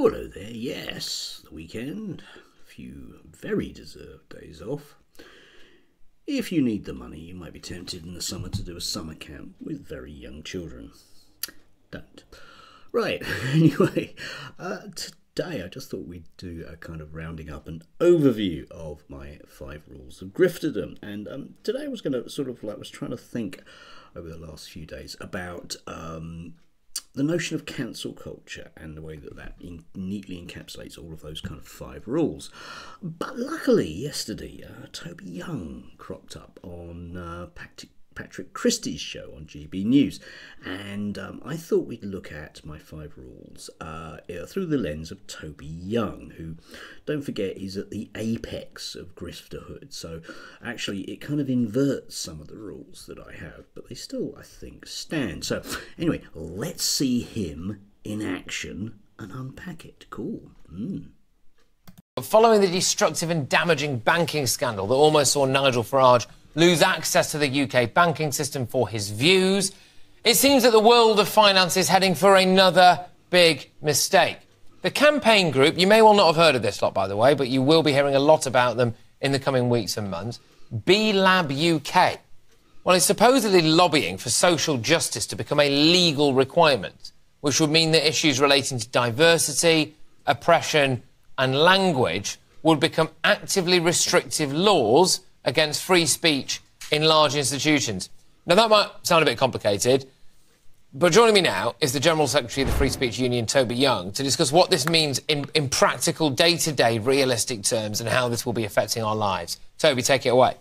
Hello there, yes, the weekend. A few very deserved days off. If you need the money, you might be tempted in the summer to do a summer camp with very young children. Don't. Right, anyway, uh, today I just thought we'd do a kind of rounding up and overview of my five rules of grifterdom. And um, today I was going to sort of like, was trying to think over the last few days about um, the notion of cancel culture and the way that that in, neatly encapsulates all of those kind of five rules. But luckily, yesterday, uh, Toby Young cropped up on uh, Patrick Christys's show on GB News, and um, I thought we'd look at my five rules uh, through the lens of Toby Young, who, don't forget, is at the apex of grifterhood. So actually, it kind of inverts some of the rules that I have, but they still, I think, stand. So anyway, let's see him in action and unpack it. Cool. Mm. Following the destructive and damaging banking scandal that almost saw Nigel Farage lose access to the UK banking system for his views. It seems that the world of finance is heading for another big mistake. The campaign group, you may well not have heard of this lot, by the way, but you will be hearing a lot about them in the coming weeks and months. B Lab UK. Well, it's supposedly lobbying for social justice to become a legal requirement, which would mean that issues relating to diversity, oppression, and language would become actively restrictive laws against free speech in large institutions. Now, that might sound a bit complicated, but joining me now is the General Secretary of the Free Speech Union, Toby Young, to discuss what this means in, in practical, day to day, realistic terms and how this will be affecting our lives. Toby, take it away.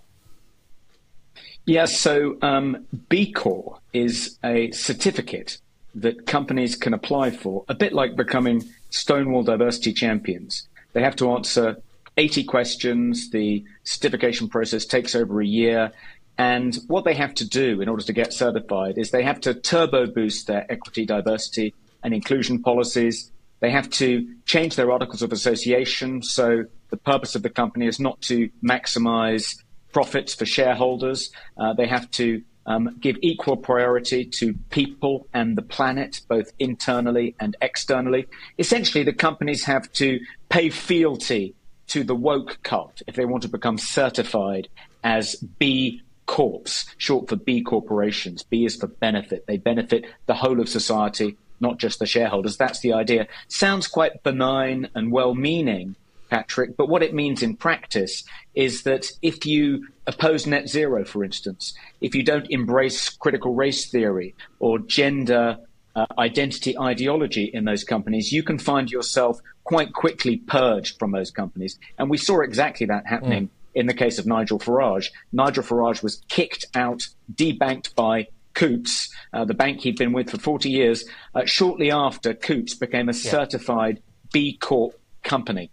Yes, so um, B Corp is a certificate that companies can apply for, a bit like becoming Stonewall diversity champions. They have to answer 80 questions. The certification process takes over a year. And what they have to do in order to get certified is they have to turbo boost their equity, diversity, and inclusion policies. They have to change their articles of association. So the purpose of the company is not to maximize profits for shareholders. Uh, they have to um, give equal priority to people and the planet, both internally and externally. Essentially, the companies have to pay fealty to the woke cult if they want to become certified as B Corps, short for B corporations. B is for benefit. They benefit the whole of society, not just the shareholders. That's the idea. Sounds quite benign and well meaning, Patrick, but what it means in practice is that if you oppose net zero, for instance, if you don't embrace critical race theory or gender uh, identity ideology in those companies, you can find yourself quite quickly purged from those companies. And we saw exactly that happening mm. in the case of Nigel Farage. Nigel Farage was kicked out, debanked by Coutts, uh, the bank he'd been with for 40 years, uh, shortly after Coutts became a yeah. certified B Corp company.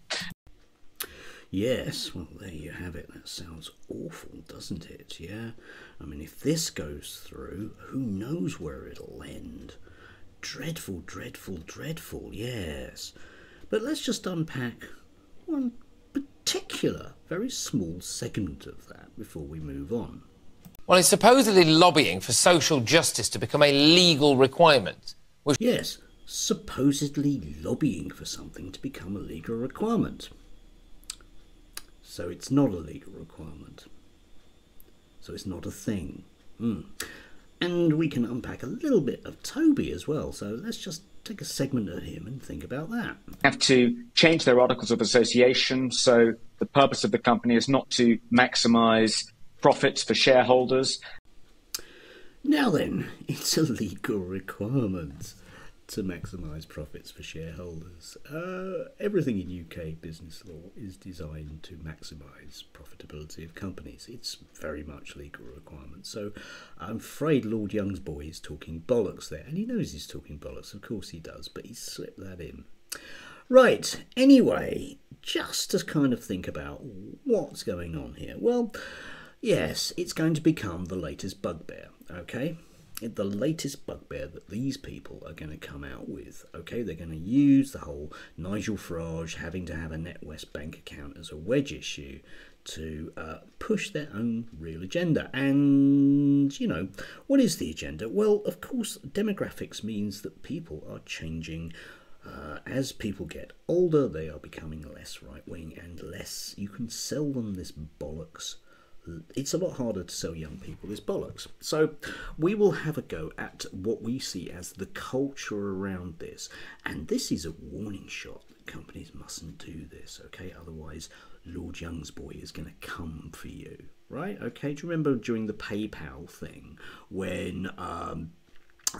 Yes, well, there you have it. That sounds awful, doesn't it? Yeah. I mean, if this goes through, who knows where it'll end? Dreadful, dreadful, dreadful, yes. But let's just unpack one particular, very small segment of that before we move on. Well, it's supposedly lobbying for social justice to become a legal requirement. Which... Yes, supposedly lobbying for something to become a legal requirement. So it's not a legal requirement. So it's not a thing. Mm. And we can unpack a little bit of Toby as well. So let's just take a segment of him and think about that. Have to change their articles of association. So the purpose of the company is not to maximize profits for shareholders. Now then, it's a legal requirement to maximise profits for shareholders. Uh, everything in UK business law is designed to maximise profitability of companies. It's very much legal requirement. So I'm afraid Lord Young's boy is talking bollocks there, and he knows he's talking bollocks. Of course he does, but he's slipped that in. Right. Anyway, just to kind of think about what's going on here. Well, yes, it's going to become the latest bugbear. Okay the latest bugbear that these people are going to come out with. Okay, they're going to use the whole Nigel Farage having to have a NatWest bank account as a wedge issue to uh, push their own real agenda. And, you know, what is the agenda? Well, of course, demographics means that people are changing Uh, as people get older, they are becoming less right wing and less. You can sell them this bollocks. It's a lot harder to sell young people this bollocks. So, we will have a go at what we see as the culture around this. And this is a warning shot companies mustn't do this, okay? Otherwise, Lord Young's boy is going to come for you, right? Okay, do you remember during the PayPal thing when um,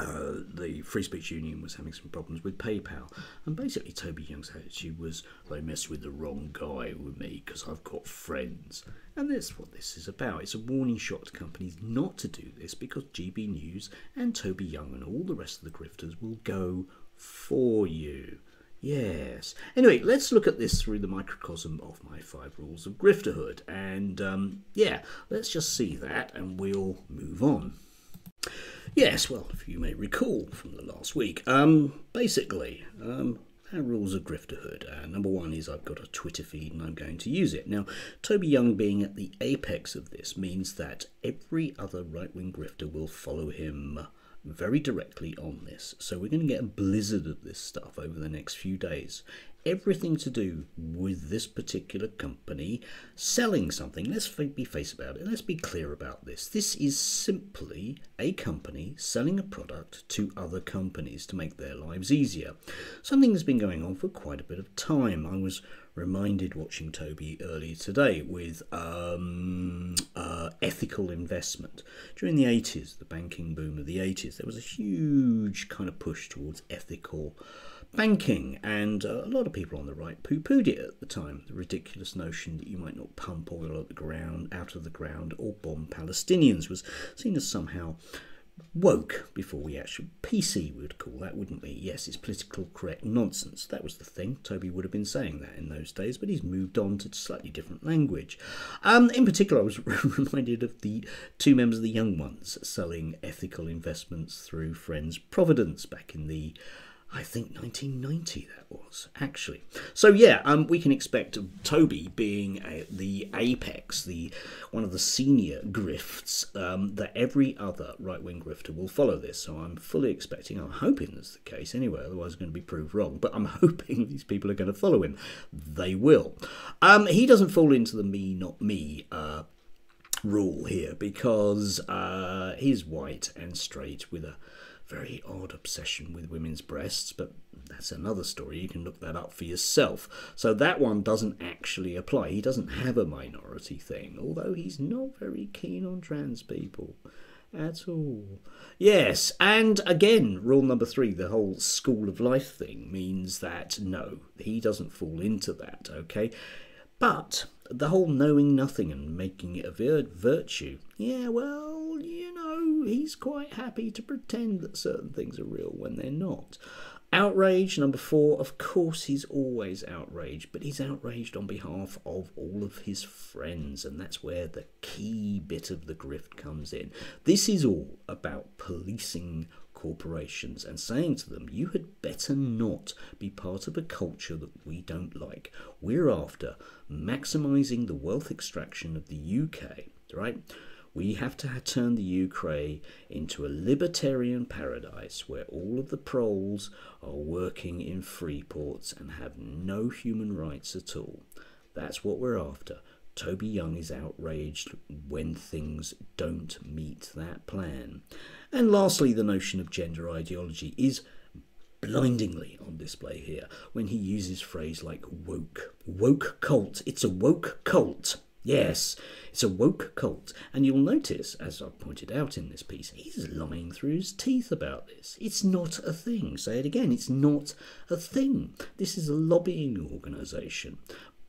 uh, the Free Speech Union was having some problems with PayPal, and basically Toby Young's attitude was they messed with the wrong guy with me because I've got friends, and that's what this is about. It's a warning shot to companies not to do this because GB News and Toby Young and all the rest of the grifters will go for you. Yes. Anyway, let's look at this through the microcosm of my five rules of grifterhood, and um, yeah, let's just see that, and we'll move on. Yes, well, if you may recall from the last week, um, basically, um, our rules of grifterhood. Uh, number one is I've got a Twitter feed and I'm going to use it. Now, Toby Young being at the apex of this means that every other right wing grifter will follow him very directly on this. So we're going to get a blizzard of this stuff over the next few days everything to do with this particular company selling something. Let's be face about it. Let's be clear about this. This is simply a company selling a product to other companies to make their lives easier. Something has been going on for quite a bit of time. I was reminded watching Toby earlier today with um, uh, ethical investment. During the 80s, the banking boom of the 80s, there was a huge kind of push towards ethical banking, and uh, a lot of people on the right poo-pooed it at the time. The ridiculous notion that you might not pump oil at the ground, out of the ground, or bomb Palestinians was seen as somehow woke before we actually PC would call that, wouldn't we? Yes, it's political correct nonsense. That was the thing. Toby would have been saying that in those days, but he's moved on to slightly different language. Um, in particular, I was reminded of the two members of the Young Ones selling ethical investments through Friends Providence back in the I think 1990 that was actually. So yeah, um, we can expect Toby being a, the apex, the one of the senior grifts um, that every other right-wing grifter will follow this. So I'm fully expecting, I'm hoping that's the case anyway. Otherwise, I'm going to be proved wrong. But I'm hoping these people are going to follow him. They will. Um, he doesn't fall into the me not me. Uh, rule here because uh, he's white and straight with a very odd obsession with women's breasts, but that's another story. You can look that up for yourself. So that one doesn't actually apply. He doesn't have a minority thing, although he's not very keen on trans people at all. Yes, and again, rule number three, the whole school of life thing means that no, he doesn't fall into that, okay? But the whole knowing nothing and making it a virtue, yeah, well, know, he's quite happy to pretend that certain things are real when they're not. Outrage, number four, of course he's always outraged, but he's outraged on behalf of all of his friends, and that's where the key bit of the grift comes in. This is all about policing corporations and saying to them, you had better not be part of a culture that we don't like. We're after maximizing the wealth extraction of the UK, right? We have to turn the UK into a libertarian paradise where all of the proles are working in free ports and have no human rights at all. That's what we're after. Toby Young is outraged when things don't meet that plan. And lastly, the notion of gender ideology is blindingly on display here when he uses phrase like woke. Woke cult. It's a woke cult. Yes, it's a woke cult, and you'll notice, as I've pointed out in this piece, he's lying through his teeth about this. It's not a thing. Say it again, it's not a thing. This is a lobbying organisation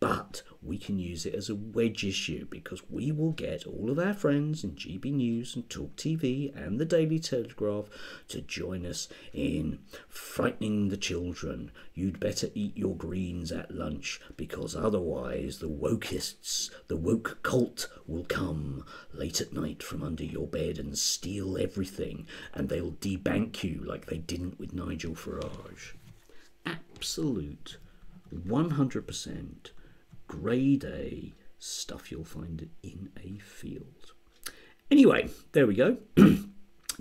but we can use it as a wedge issue because we will get all of our friends in GB News and Talk TV and the Daily Telegraph to join us in frightening the children. You'd better eat your greens at lunch because otherwise the wokeists, the woke cult, will come late at night from under your bed and steal everything and they'll debank you like they didn't with Nigel Farage. Absolute 100% grade A stuff you'll find in a field. Anyway, there we go.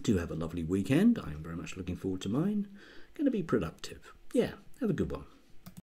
Do have a lovely weekend. I am very much looking forward to mine. Going to be productive. Yeah, Have a good one.